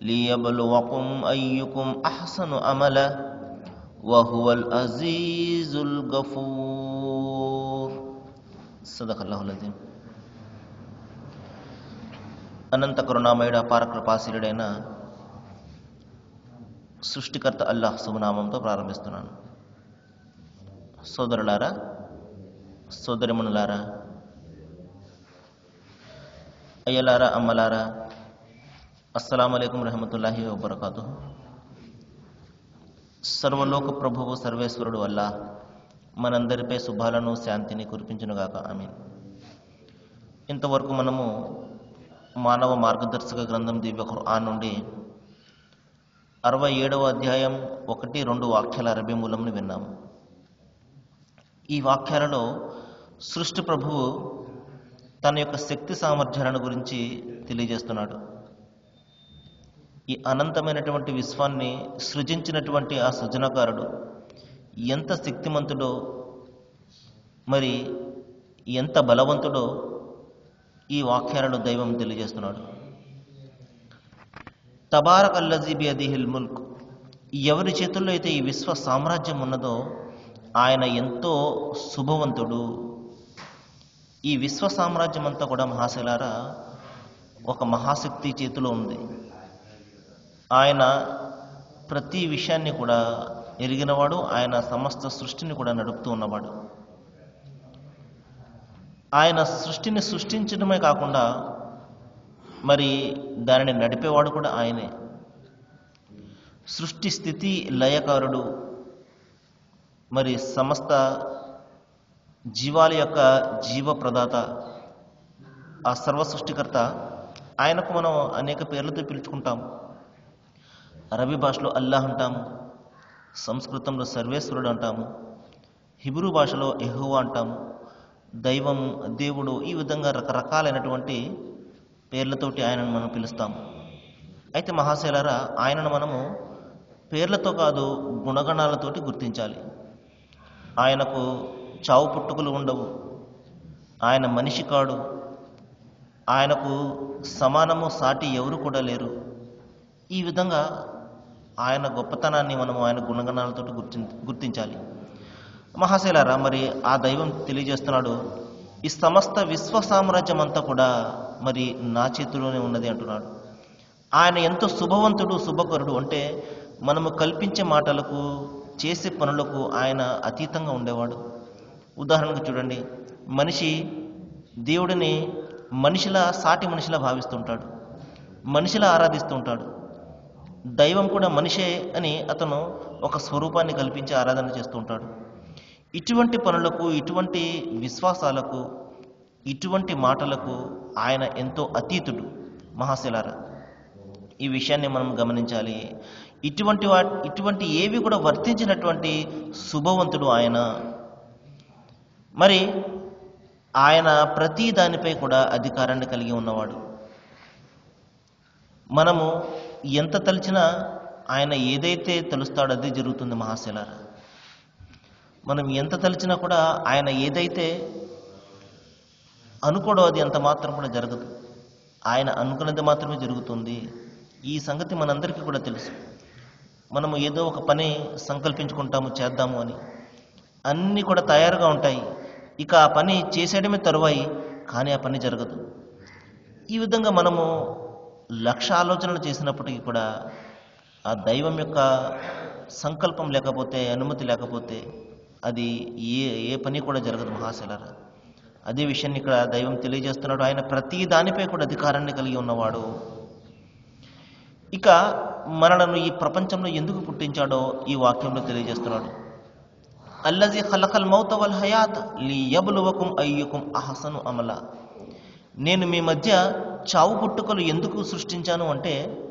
ليبلوكم أيكم أحسن عملا وهو العزيز الغفور صدق الله العظيم అనంత కరుణామయుడ అపార కృపాశీలుడైన సృష్టికర్త అల్లాహ్ శుభనామంతో ప్రారంభిస్తున్నాను సోదరులారా సోదరిమణులారా అయ్యలారా అమ్మలారా అస్సలం అయికం రహమతుల్లాహి వబర్కాతు సర్వలోక ప్రభువు సర్వేశ్వరుడు వల్ల మనందరిపై శుభాలను శాంతిని కురిపించునుగాక ఆమె ఇంతవరకు మనము మానవ మార్గదర్శక గ్రంథం దివ్య ఖుర్ఆన్ నుండి అరవై ఏడవ అధ్యాయం ఒకటి రెండు వాక్యాల అరబీ మూలంని విన్నాము. ఈ వాక్యాలలో సృష్టి ప్రభువు తన యొక్క శక్తి సామర్థ్యాలను గురించి తెలియజేస్తున్నాడు. ఈ అనంతమైనటువంటి విశ్వాన్ని సృజించినటువంటి ఆ సృజనకారుడు ఎంత శక్తిమంతుడో మరి ఎంత బలవంతుడో ఈ వాక్యాలను దైవం తెలియజేస్తున్నాడు. తబారక్ అల్లజీబి అదిహిల్ ముల్క్ ఎవరి చేతుల్లో అయితే ఈ విశ్వ సామ్రాజ్యం ఉన్నదో ఆయన ఎంతో శుభవంతుడు. ఈ విశ్వ సామ్రాజ్యం అంతా కూడా మహాశిలారా ఒక మహాశక్తి చేతిలో ఉంది. ఆయన ప్రతి విషయాన్ని కూడా ఎరిగినవాడు ఆయన సమస్త సృష్టిని కూడా నడుపుతూ ఉన్నవాడు. ఆయన సృష్టిని సృష్టించడమే కాకుండా మరి దానిని నడిపేవాడు కూడా ఆయనే. సృష్టి స్థితి లయకారుడు. మరి సమస్త జీవాల యొక్క జీవ ప్రదాత ఆ సర్వ సృష్టికర్త ఆయనకు మనం అనేక పేర్లతో పిలుచుకుంటాం. అరబీ భాషలో అల్లాహ్ అంటాము సంస్కృతంలో సర్వేశ్వరుడు అంటాము హిబ్రూ భాషలో ఎహువా అంటాము దైవం దేవుడు ఈ విధంగా రకరకాలైనటువంటి పేర్లతోటి ఆయనను మనం పిలుస్తాము. అయితే మహాశైలరా ఆయనను మనము పేర్లతో కాదు గుణగణాలతోటి గుర్తించాలి. ఆయనకు చావు పుట్టుకలు ఉండవు. ఆయన మనిషి కాడు. ఆయనకు సమానము సాటి ఎవరు కూడా లేరు. ఈ విధంగా ఆయన గొప్పతనాన్ని మనము ఆయన గుణగణాలతో గుర్తి గుర్తించాలి. మహాశైలారా మరి ఆ దైవం తెలియజేస్తున్నాడు ఈ సమస్త విశ్వ సామ్రాజ్యం అంతా కూడా మరి నా చేతిలోనే ఉన్నది అంటున్నాడు. ఆయన ఎంతో శుభవంతుడు శుభకరుడు అంటే మనము కల్పించే మాటలకు చేసే పనులకు ఆయన అతీతంగా ఉండేవాడు. ఉదాహరణకు చూడండి మనిషి దేవుడిని మనిషిలా సాటి మనిషిలా భావిస్తుంటాడు. మనిషిలా ఆరాధిస్తుంటాడు. దైవం కూడా మనిషే అని అతను ఒక స్వరూపాన్ని కల్పించి ఆరాధన చేస్తుంటాడు ఇటువంటి పనులకు ఇటువంటి విశ్వాసాలకు ఇటువంటి మాటలకు ఆయన ఎంతో అతీతుడు మహాశిలార. ఈ విషయాన్ని మనం గమనించాలి. ఇటువంటి వా ఇటువంటి ఏవి కూడా వర్తించినటువంటి శుభవంతుడు ఆయన. మరి ఆయన ప్రతి దానిపై కూడా అధికారాన్ని కలిగి ఉన్నవాడు. మనము ఎంత తలిచినా ఆయన ఏదైతే తలుస్తాడో అదే జరుగుతుంది మహాశిలారా. మనం ఎంత తలిచినా కూడా ఆయన ఏదైతే అనుకోవడం అది ఎంత మాత్రం కూడా జరగదు. ఆయన అనుకున్నది మాత్రమే జరుగుతుంది. ఈ సంగతి మనందరికీ కూడా తెలుసు. మనము ఏదో ఒక పని సంకల్పించుకుంటాము చేద్దాము అని. అన్నీ కూడా తయారుగా ఉంటాయి. ఇక ఆ పని చేసేయడమే తరువాయి కానీ ఆ పని జరగదు. ఈ విధంగా మనము లక్ష ఆలోచనలు చేసినప్పటికీ కూడా ఆ దైవం యొక్క సంకల్పం లేకపోతే అనుమతి లేకపోతే అది ఏ ఏ పని కూడా జరగదు మహాశలరా. అదే విషయాన్ని ఇక్కడ దైవం తెలియజేస్తున్నాడు. ఆయన ప్రతి దానిపై కూడా అధికారాన్ని కలిగి ఉన్నవాడు. ఇక మనలను ఈ ప్రపంచంలో ఎందుకు పుట్టించాడో ఈ వాక్యంలో తెలియజేస్తున్నాడు. అల్లజీ ఖలకల్ మౌత వల్ హయాత్ లియబ్లువకుం అయ్యుకుం అహసను అమల. నేను మీ మధ్య చావు పుట్టుకలు ఎందుకు సృష్టించాను అంటే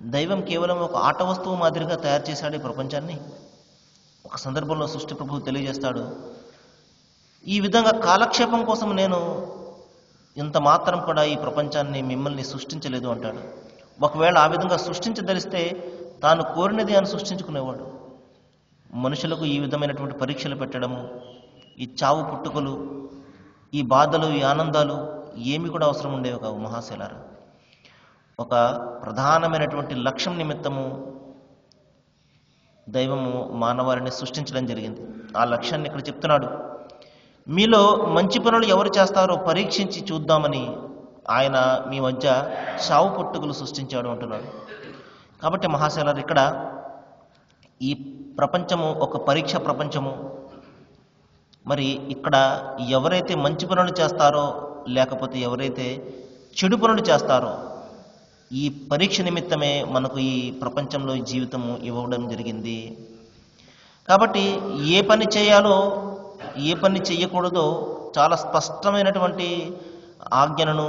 దైవం కేవలం ఒక ఆట వస్తువు మాదిరిగా తయారు చేశాడు ఈ ప్రపంచాన్ని. ఒక సందర్భంలో సృష్టి ప్రభువు తెలియజేస్తాడు ఈ విధంగా కాలక్షేపం కోసం నేను ఇంత మాత్రం కూడా ఈ ప్రపంచాన్ని మిమ్మల్ని సృష్టించలేదు అంటాడు. ఒకవేళ ఆ విధంగా సృష్టించదలిస్తే తాను కోరినది అని సృష్టించుకునేవాడు. మనుషులకు ఈ విధమైనటువంటి పరీక్షలు పెట్టడము ఈ చావు పుట్టుకలు ఈ బాధలు ఈ ఆనందాలు ఏమి కూడా అవసరం ఉండేవి కావు మహాశైలారా. ఒక ప్రధానమైనటువంటి లక్ష్యం నిమిత్తము దైవము మానవాళిని సృష్టించడం జరిగింది. ఆ లక్ష్యాన్ని ఇక్కడ చెప్తున్నాడు. మీలో మంచి పనులు ఎవరు చేస్తారో పరీక్షించి చూద్దామని ఆయన మీ మధ్య చావు పుట్టుకలు సృష్టించాడు అంటున్నాడు. కాబట్టి మహాశైలారు ఇక్కడ ఈ ప్రపంచము ఒక పరీక్ష ప్రపంచము. మరి ఇక్కడ ఎవరైతే మంచి పనులు చేస్తారో లేకపోతే ఎవరైతే చెడు పనులు చేస్తారో ఈ పరీక్ష నిమిత్తమే మనకు ఈ ప్రపంచంలో జీవితము ఇవ్వడం జరిగింది. కాబట్టి ఏ పని చేయాలో ఏ పని చేయకూడదో చాలా స్పష్టమైనటువంటి ఆజ్ఞలను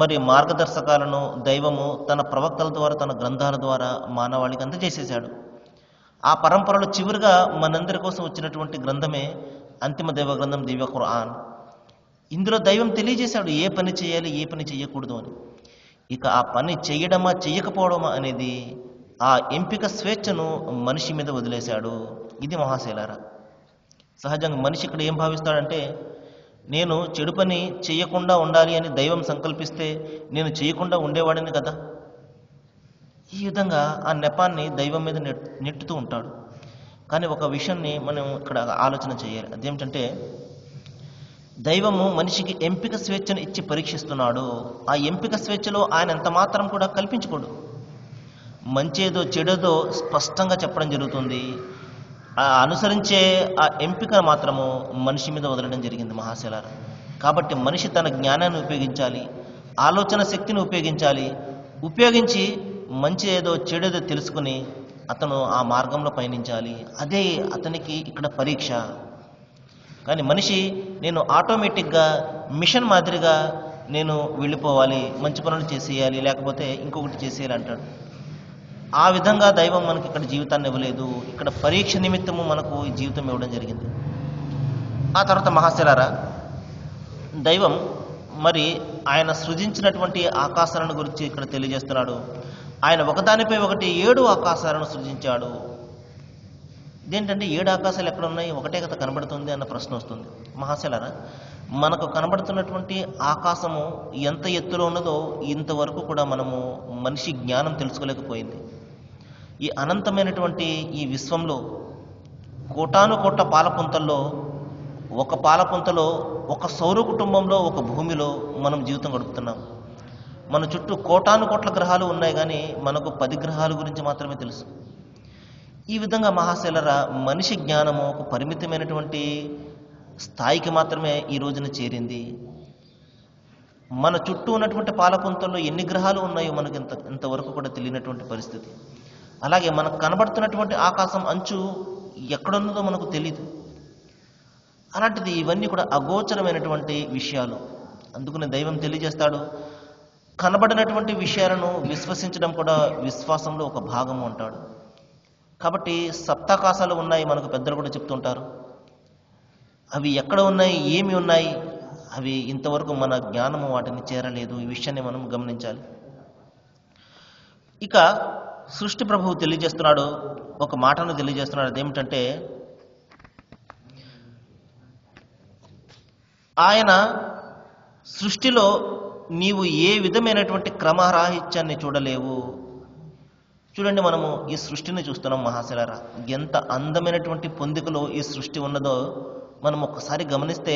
మరి మార్గదర్శకాలను దైవము తన ప్రవక్తల ద్వారా తన గ్రంథాల ద్వారా మానవాళికి అందజేసేశాడు. ఆ పరంపరలో చివరిగా మనందరి కోసం వచ్చినటువంటి గ్రంథమే అంతిమ దైవ గ్రంథం దివ్య ఖురాన్. ఇందులో దైవం తెలియజేశాడు ఏ పని చేయాలి ఏ పని చేయకూడదు అని. ఇక ఆ పని చేయడమా చేయకపోవడమా అనేది ఆ ఎంపిక స్వేచ్ఛను మనిషి మీద వదిలేశాడు. ఇది మహాశైలారా. సహజంగా మనిషి ఇక్కడ ఏం భావిస్తాడంటే నేను చెడు పని చేయకుండా ఉండాలి అని దైవం సంకల్పిస్తే నేను చేయకుండా ఉండేవాడిని కదా. ఈ విధంగా ఆ నెపాన్ని దైవం మీద నెట్ నెట్టుతూ ఉంటాడు. కానీ ఒక విషయాన్ని మనం ఇక్కడ ఆలోచన చేయాలి. అదేమిటంటే దైవము మనిషికి ఎంపిక స్వేచ్ఛను ఇచ్చి పరీక్షిస్తున్నాడు. ఆ ఎంపిక స్వేచ్ఛలో ఆయన ఎంత మాత్రం కూడా కల్పించుకోడు. మంచేదో చెడేదో స్పష్టంగా చెప్పడం జరుగుతుంది. ఆ అనుసరించే ఆ ఎంపిక మాత్రము మనిషి మీద వదలడం జరిగింది మహాశైలార. కాబట్టి మనిషి తన జ్ఞానాన్ని ఉపయోగించాలి ఆలోచన శక్తిని ఉపయోగించాలి ఉపయోగించి మంచి ఏదో చెడేదో తెలుసుకుని అతను ఆ మార్గంలో పయనించాలి. అదే అతనికి ఇక్కడ పరీక్ష. కానీ మనిషి నేను ఆటోమేటిక్గా మిషన్ మాదిరిగా నేను వెళ్ళిపోవాలి మంచి పనులు చేసేయాలి లేకపోతే ఇంకొకటి చేసేయాలి అంటాడు. ఆ విధంగా దైవం మనకి ఇక్కడ జీవితాన్ని ఇవ్వలేదు. ఇక్కడ పరీక్ష నిమిత్తము మనకు ఈ జీవితం ఇవ్వడం జరిగింది. ఆ తర్వాత మహాశిలారా దైవం మరి ఆయన సృజించినటువంటి ఆకాశాలను గురించి ఇక్కడ తెలియజేస్తున్నాడు. ఆయన ఒకదానిపై ఒకటి ఏడు ఆకాశాలను సృజించాడు. ఇదేంటంటే ఏడు ఆకాశాలు ఎక్కడ ఉన్నాయి? ఒకటే కథ కనబడుతుంది అన్న ప్రశ్న వస్తుంది. మహాశలరా మనకు కనబడుతున్నటువంటి ఆకాశము ఎంత ఎత్తులో ఉన్నదో ఇంతవరకు కూడా మనము మనిషి జ్ఞానం తెలుసుకోలేకపోయింది. ఈ అనంతమైనటువంటి ఈ విశ్వంలో కోటాను కోట్ల పాలపుంతల్లో ఒక పాలపుంతలో ఒక సౌర కుటుంబంలో ఒక భూమిలో మనం జీవితం గడుపుతున్నాం. మన చుట్టూ కోటాను కోట్ల గ్రహాలు ఉన్నాయి కానీ మనకు పది గ్రహాల గురించి మాత్రమే తెలుసు. ఈ విధంగా మహాశైలర మనిషి జ్ఞానము ఒక పరిమితమైనటువంటి స్థాయికి మాత్రమే ఈ రోజున చేరింది. మన చుట్టూ ఉన్నటువంటి పాలపుంతల్లో ఎన్ని గ్రహాలు ఉన్నాయో మనకు ఇంత ఇంతవరకు కూడా తెలియనటువంటి పరిస్థితి. అలాగే మనకు కనబడుతున్నటువంటి ఆకాశం అంచు ఎక్కడున్నదో మనకు తెలియదు అలాంటిది ఇవన్నీ కూడా అగోచరమైనటువంటి విషయాలు. అందుకనే దైవం తెలియజేస్తాడు కనబడినటువంటి విషయాలను విశ్వసించడం కూడా విశ్వాసంలో ఒక భాగము అంటాడు. కాబట్టి సప్తాకాశాలు ఉన్నాయి మనకు పెద్దలు కూడా చెప్తుంటారు. అవి ఎక్కడ ఉన్నాయి? ఏమి ఉన్నాయి? అవి ఇంతవరకు మన జ్ఞానము వాటిని చేరలేదు. ఈ విషయాన్ని మనం గమనించాలి. ఇక సృష్టి ప్రభువు తెలియజేస్తున్నాడు. ఒక మాటను తెలియజేస్తున్నాడు. అదేమిటంటే ఆయన సృష్టిలో నీవు ఏ విధమైనటువంటి క్రమరాహిత్యాన్ని చూడలేవు. చూడండి మనము ఈ సృష్టిని చూస్తున్నాం మహాశిలారా. ఎంత అందమైనటువంటి పొందికలో ఈ సృష్టి ఉన్నదో మనం ఒక్కసారి గమనిస్తే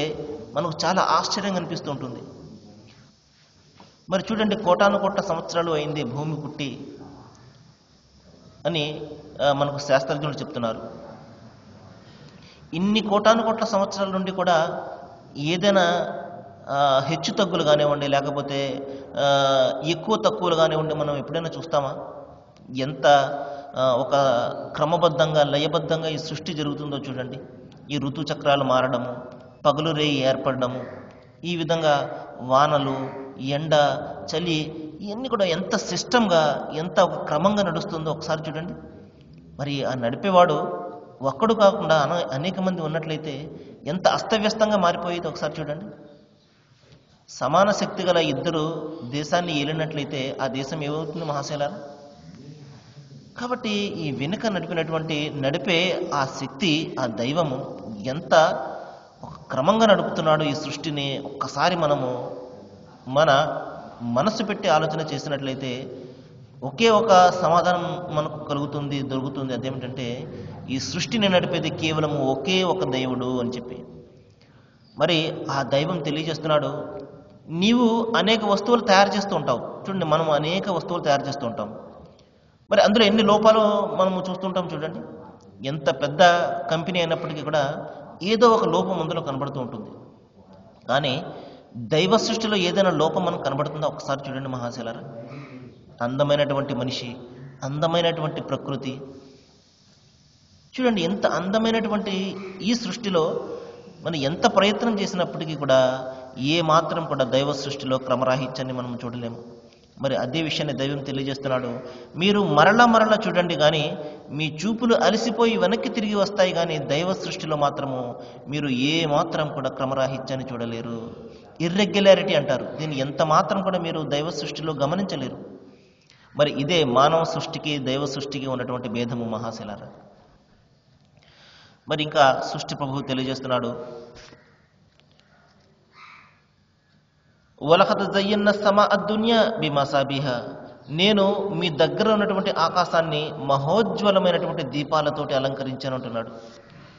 మనకు చాలా ఆశ్చర్యంగా అనిపిస్తూ ఉంటుంది. మరి చూడండి కోటాను కోట్ల సంవత్సరాలు అయింది భూమి పుట్టి అని మనకు శాస్త్రజ్ఞులు చెప్తున్నారు. ఇన్ని కోటాను కోట్ల సంవత్సరాల నుండి కూడా ఏదైనా హెచ్చు తగ్గులు కానివ్వండి లేకపోతే ఎక్కువ తక్కువలు కానివ్వండి మనం ఎప్పుడైనా చూస్తామా? ఎంత ఒక క్రమబద్ధంగా లయబద్ధంగా ఈ సృష్టి జరుగుతుందో చూడండి. ఈ ఋతుచక్రాలు మారడము పగులు రేయి ఏర్పడము ఈ విధంగా వానలు ఎండ చలి ఇవన్నీ కూడా ఎంత సిస్టంగా ఎంత ఒక క్రమంగా నడుస్తుందో ఒకసారి చూడండి. మరి ఆ నడిపేవాడు ఒక్కడు కాకుండా అనేక మంది ఉన్నట్లయితే ఎంత అస్తవ్యస్తంగా మారిపోయేది ఒకసారి చూడండి. సమాన శక్తి గల ఇద్దరు దేశాన్ని ఏలినట్లయితే ఆ దేశం ఏమవుతుంది మహాశైలారా? కాబట్టి ఈ వెనుక నడిపినటువంటి నడిపే ఆ శక్తి ఆ దైవము ఎంత క్రమంగా నడుపుతున్నాడు ఈ సృష్టిని ఒక్కసారి మనము మన మనస్సు పెట్టి ఆలోచన చేసినట్లయితే ఒకే ఒక సమాధానం మనకు కలుగుతుంది దొరుకుతుంది. అదేమిటంటే ఈ సృష్టిని నడిపేది కేవలం ఒకే ఒక దైవుడు అని చెప్పి. మరి ఆ దైవం తెలియజేస్తున్నాడు నీవు అనేక వస్తువులు తయారు చేస్తూ ఉంటావు. చూడండి మనం అనేక వస్తువులు తయారు చేస్తూ ఉంటాం. మరి అందులో ఎన్ని లోపాలు మనము చూస్తుంటాం చూడండి. ఎంత పెద్ద కంపెనీ అయినప్పటికీ కూడా ఏదో ఒక లోపం అందులో కనబడుతూ ఉంటుంది. కానీ దైవ సృష్టిలో ఏదైనా లోపం మనకు కనబడుతుందో? ఒకసారి చూడండి మహాశైలారా. అందమైనటువంటి మనిషి అందమైనటువంటి ప్రకృతి. చూడండి ఎంత అందమైనటువంటి ఈ సృష్టిలో మనం ఎంత ప్రయత్నం చేసినప్పటికీ కూడా ఏ మాత్రం కూడా దైవ సృష్టిలో క్రమరాహిత్యాన్ని మనం చూడలేము. మరి అదే విషయాన్ని దైవం తెలియజేస్తున్నాడు. మీరు మరల మరల చూడండి కానీ మీ చూపులు అలసిపోయి వెనక్కి తిరిగి వస్తాయి కానీ దైవ సృష్టిలో మాత్రము మీరు ఏ మాత్రం కూడా క్రమరాహిత్యాన్ని చూడలేరు. ఇర్రెగ్యులారిటీ అంటారు. దీన్ని ఎంత మాత్రం కూడా మీరు దైవ సృష్టిలో గమనించలేరు. మరి ఇదే మానవ సృష్టికి దైవ సృష్టికి ఉన్నటువంటి భేదము మహాశిలారా. మరి ఇంకా సృష్టి ప్రభువు తెలియజేస్తున్నాడు. వలహత జయ్యన్న సమా అద్దున్యా బిమాసాబిహ నేను మీ దగ్గర ఉన్నటువంటి ఆకాశాన్ని మహోజ్వలమైనటువంటి దీపాలతోటి అలంకరించాను అంటున్నాడు.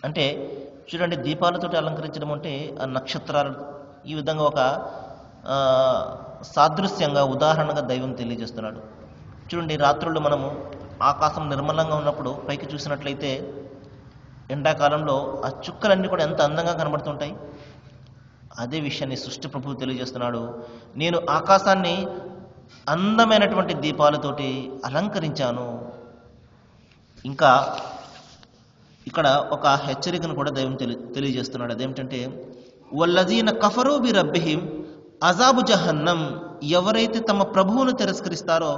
అంటే చూడండి దీపాలతోటి అలంకరించడం అంటే ఆ నక్షత్రాలు ఈ విధంగా ఒక సాదృశ్యంగా ఉదాహరణగా దైవం తెలియజేస్తున్నాడు. చూడండి రాత్రుళ్ళు మనము ఆకాశం నిర్మలంగా ఉన్నప్పుడు పైకి చూసినట్లయితే ఎండాకాలంలో ఆ చుక్కలన్నీ కూడా ఎంత అందంగా కనబడుతుంటాయి. అదే విషయాన్ని సృష్టి ప్రభువు తెలియజేస్తున్నాడు. నేను ఆకాశాన్ని అందమైనటువంటి దీపాలతోటి అలంకరించాను. ఇంకా ఇక్కడ ఒక హెచ్చరికను కూడా దైవం తెలి తెలియజేస్తున్నాడు. అదేమిటంటే వల్లజీన కఫరు బి రబ్బిహిం అజాబు జహన్నం. ఎవరైతే తమ ప్రభువును తిరస్కరిస్తారో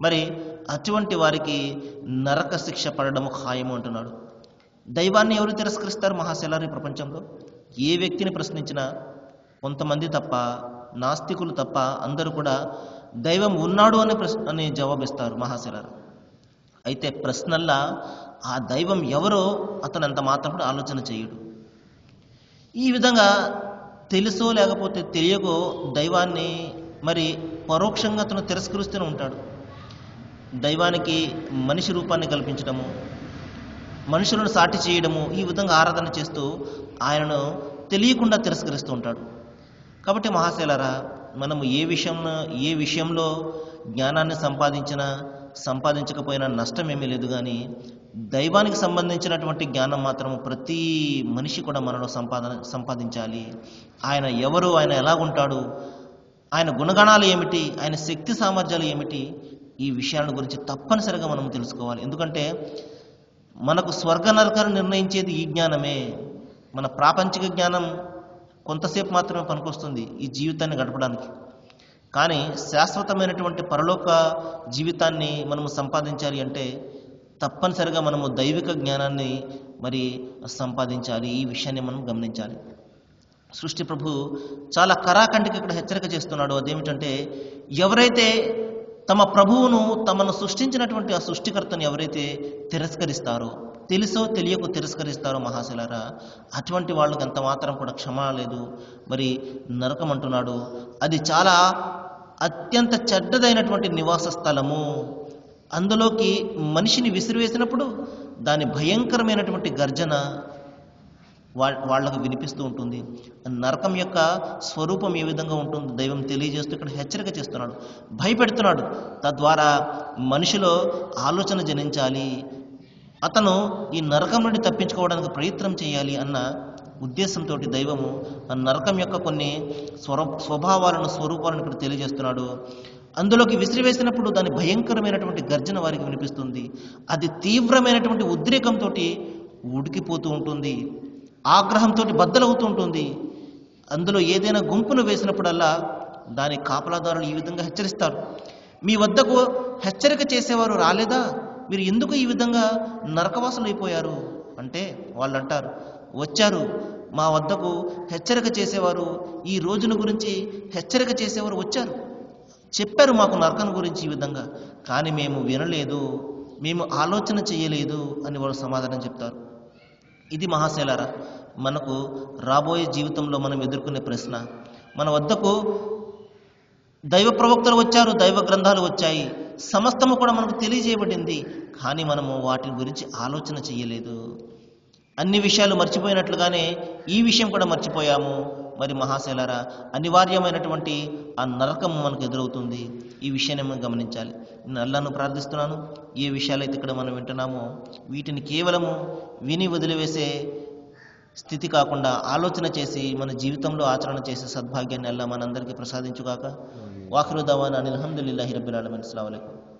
మరి అటువంటి వారికి నరక శిక్ష పడడం ఖాయము అంటున్నాడు. దైవాన్ని ఎవరు తిరస్కరిస్తారు మహాశలారి ప్రపంచంలో? ఏ వ్యక్తిని ప్రశ్నించినా కొంతమంది తప్ప నాస్తికులు తప్ప అందరూ కూడా దైవం ఉన్నాడు అనే ప్రశ్న అని జవాబిస్తారు మహాశిరారు అయితే ప్రశ్నల్లా ఆ దైవం ఎవరో అతను అంత మాత్రం కూడా ఆలోచన చేయడు. ఈ విధంగా తెలుసో లేకపోతే తెలియకో దైవాన్ని మరి పరోక్షంగా అతను తిరస్కరిస్తూనే ఉంటాడు. దైవానికి మనిషి రూపాన్ని కల్పించడము మనుషులను సాటి చేయడము ఈ విధంగా ఆరాధన చేస్తూ ఆయనను తెలియకుండా తిరస్కరిస్తూ ఉంటాడు. కాబట్టి మహాశైలరా మనము ఏ విషయంలో ఏ విషయంలో జ్ఞానాన్ని సంపాదించినా సంపాదించకపోయినా నష్టం ఏమీ లేదు కానీ దైవానికి సంబంధించినటువంటి జ్ఞానం మాత్రం ప్రతి మనిషి కూడా మనలో సంపాదన సంపాదించాలి. ఆయన ఎవరు ఆయన ఎలాగుంటాడు ఆయన గుణగణాలు ఏమిటి ఆయన శక్తి సామర్థ్యాలు ఏమిటి ఈ విషయాల గురించి తప్పనిసరిగా మనం తెలుసుకోవాలి. ఎందుకంటే మనకు స్వర్గ నరకాలు నిర్ణయించేది ఈ జ్ఞానమే. మన ప్రాపంచిక జ్ఞానం కొంతసేపు మాత్రమే పనికొస్తుంది ఈ జీవితాన్ని గడపడానికి. కానీ శాశ్వతమైనటువంటి పరలోక జీవితాన్ని మనము సంపాదించాలి అంటే తప్పనిసరిగా మనము దైవిక జ్ఞానాన్ని మరి సంపాదించాలి. ఈ విషయాన్ని మనం గమనించాలి. సృష్టి ప్రభు చాలా కరాఖండికి ఇక్కడ హెచ్చరిక చేస్తున్నాడు. అదేమిటంటే ఎవరైతే తమ ప్రభువును తమను సృష్టించినటువంటి ఆ సృష్టికర్తను ఎవరైతే తిరస్కరిస్తారో తెలుసో తెలియకు తిరస్కరిస్తారో మహాశిలారా అటువంటి వాళ్ళకి అంత మాత్రం కూడా క్షమ లేదు. మరి నరకం అంటున్నాడు. అది చాలా అత్యంత చెడ్డదైనటువంటి నివాస స్థలము. అందులోకి మనిషిని విసిరివేసినప్పుడు దాని భయంకరమైనటువంటి గర్జన వా- వినిపిస్తూ ఉంటుంది. నరకం యొక్క స్వరూపం ఏ విధంగా ఉంటుంది? దైవం తెలియజేస్తూ ఇక్కడ హెచ్చరిక చేస్తున్నాడు. భయపెడుతున్నాడు. తద్వారా మనిషిలో ఆలోచన జనించాలి. అతను ఈ నరకం నుండి తప్పించుకోవడానికి ప్రయత్నం చేయాలి అన్న ఉద్దేశంతో దైవము నరకం యొక్క కొన్ని స్వర స్వభావాలను స్వరూపాలను ఇక్కడ తెలియజేస్తున్నాడు. అందులోకి విసిరివేసినప్పుడు దాని భయంకరమైనటువంటి గర్జన వారికి వినిపిస్తుంది. అది తీవ్రమైనటువంటి ఉద్రేకంతో ఉడికిపోతూ ఉంటుంది. ఆగ్రహంతో బద్దలవుతుంటుంది అందులో ఏదైనా గుంపును వేసినప్పుడల్లా దాని కాపలాదారులు ఈ విధంగా హెచ్చరిస్తారు. మీ వద్దకు హెచ్చరిక చేసేవారు రాలేదా? మీరు ఎందుకు ఈ విధంగా నరకవాసులు అయిపోయారు అంటే వాళ్ళు అంటారు వచ్చారు మా వద్దకు హెచ్చరిక చేసేవారు ఈ రోజున గురించి హెచ్చరిక చేసేవారు వచ్చారు. చెప్పారు మాకు నరకం గురించి ఈ విధంగా కానీ మేము వినలేదు మేము ఆలోచన చేయలేదు అని వాళ్ళు సమాధానం చెప్తారు. ఇది మహాశైలారా. మనకు రాబోయే జీవితంలో మనం ఎదుర్కొనే ప్రశ్న మన వద్దకు దైవ ప్రవక్తలు వచ్చారు దైవ గ్రంథాలు వచ్చాయి సమస్తము కూడా మనకు తెలియజేయబడింది కానీ మనము వాటి గురించి ఆలోచన చేయలేదు అన్ని విషయాలు మర్చిపోయినట్లుగానే ఈ విషయం కూడా మర్చిపోయాము. మరి మహాశైలారా అనివార్యమైనటువంటి ఆ నరకము మనకు ఎదురవుతుంది. ఈ విషయాన్ని మనం గమనించాలి. నేను అల్లాను ప్రార్థిస్తున్నాను. ఏ విషయాలైతే ఇక్కడ మనం వింటున్నామో వీటిని కేవలము విని వదిలివేసే స్థితి కాకుండా ఆలోచన చేసి మన జీవితంలో ఆచరణ చేసే సద్భాగ్యాన్ని అల్లా మనందరికీ ప్రసాదించుగాక. వాఖిరు దవాన్ అనిల్ అల్హమ్దుల్లాహి రబ్బిల్ ఆలమీన్. అస్సలాము అలైకుం.